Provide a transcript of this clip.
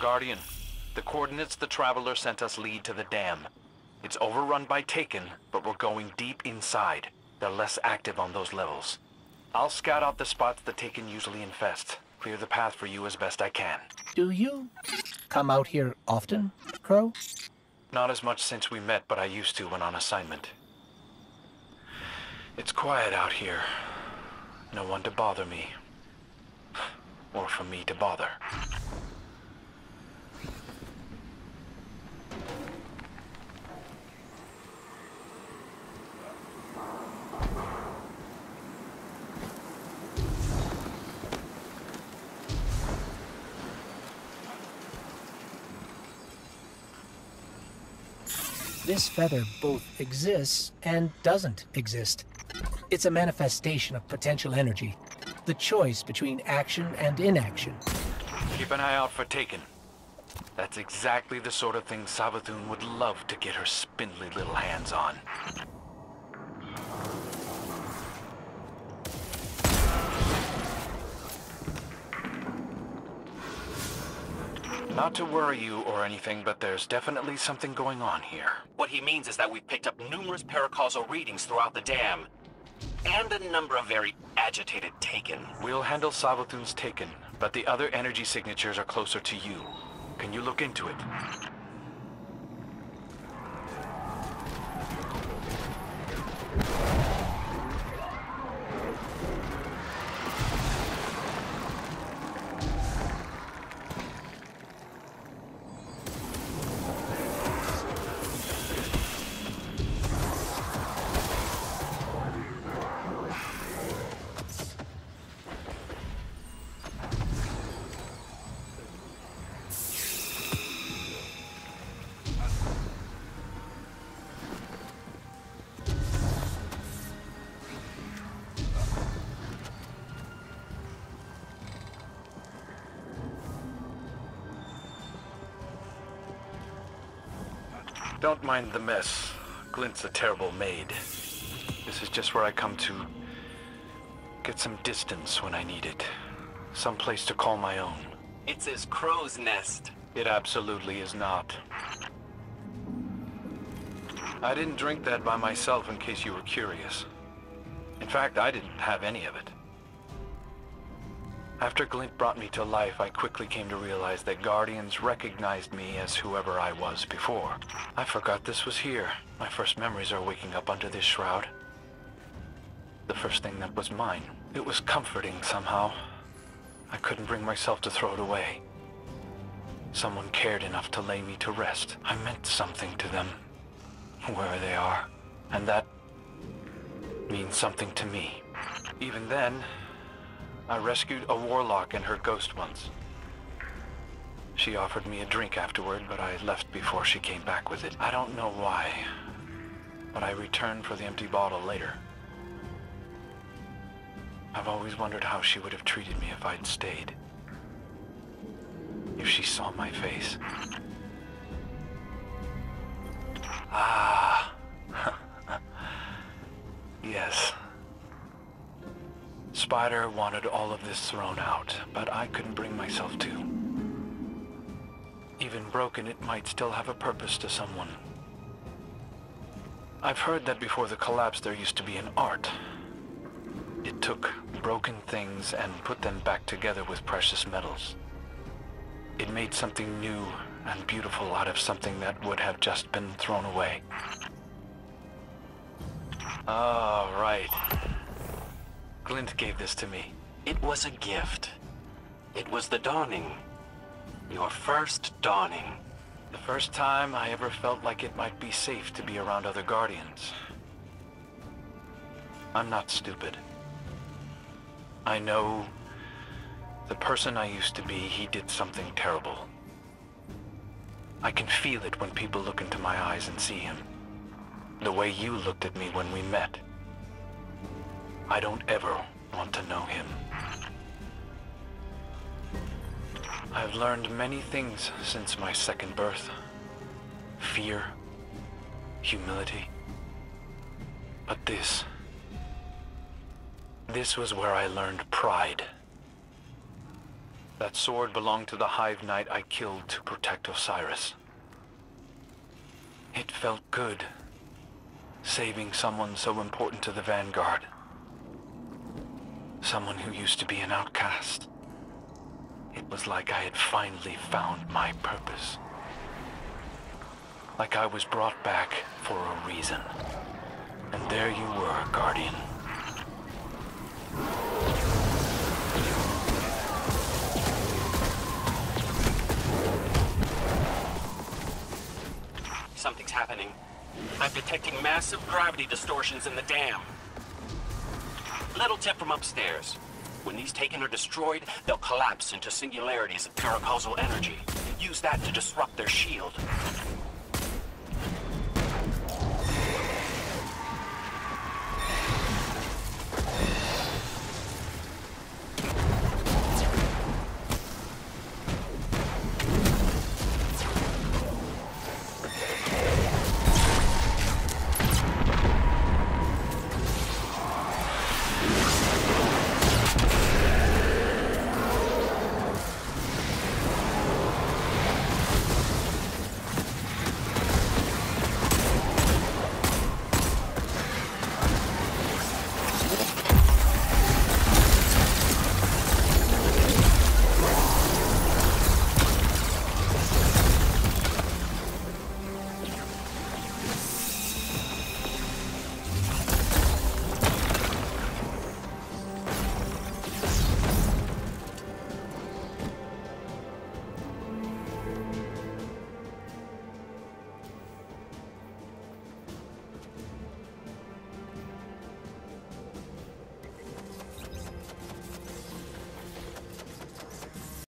Guardian, the coordinates the Traveler sent us lead to the dam. It's overrun by Taken, but we're going deep inside. They're less active on those levels. I'll scout out the spots the Taken usually infest. Clear the path for you as best I can. Do you come out here often, Crow? Not as much since we met, but I used to when on assignment. It's quiet out here. No one to bother me. Or for me to bother. This feather both exists and doesn't exist. It's a manifestation of potential energy, the choice between action and inaction. Keep an eye out for Taken. That's exactly the sort of thing Savathun would love to get her spindly little hands on. Not to worry you or anything, but there's definitely something going on here. What he means is that we've picked up numerous paracausal readings throughout the dam. And a number of very agitated Taken. We'll handle Savathun's Taken, but the other energy signatures are closer to you. Can you look into it? Don't mind the mess. Glint's a terrible maid. This is just where I come to get some distance when I need it. Some place to call my own. It's his crow's nest. It absolutely is not. I didn't drink that by myself in case you were curious. In fact, I didn't have any of it. After Glint brought me to life, I quickly came to realize that Guardians recognized me as whoever I was before. I forgot this was here. My first memories are waking up under this shroud. The first thing that was mine. It was comforting somehow. I couldn't bring myself to throw it away. Someone cared enough to lay me to rest. I meant something to them, wherever they are. And that means something to me. Even then, I rescued a warlock and her ghost once. She offered me a drink afterward, but I left before she came back with it. I don't know why, but I returned for the empty bottle later. I've always wondered how she would have treated me if I'd stayed. If she saw my face. Spider wanted all of this thrown out, but I couldn't bring myself to. Even broken, it might still have a purpose to someone. I've heard that before the collapse there used to be an art. It took broken things and put them back together with precious metals. It made something new and beautiful out of something that would have just been thrown away. Ah, right. Glint gave this to me. It was a gift. It was the dawning. Your first dawning. The first time I ever felt like it might be safe to be around other Guardians. I'm not stupid. I know the person I used to be, he did something terrible. I can feel it when people look into my eyes and see him. The way you looked at me when we met. I don't ever want to know him. I've learned many things since my second birth. Fear, humility. But this... This was where I learned pride. That sword belonged to the Hive Knight I killed to protect Osiris. It felt good, saving someone so important to the Vanguard. Someone who used to be an outcast. It was like I had finally found my purpose. Like I was brought back for a reason. And there you were, Guardian. Something's happening. I'm detecting massive gravity distortions in the dam. Little tip from upstairs. When these taken are destroyed, they'll collapse into singularities of paracausal energy. Use that to disrupt their shield.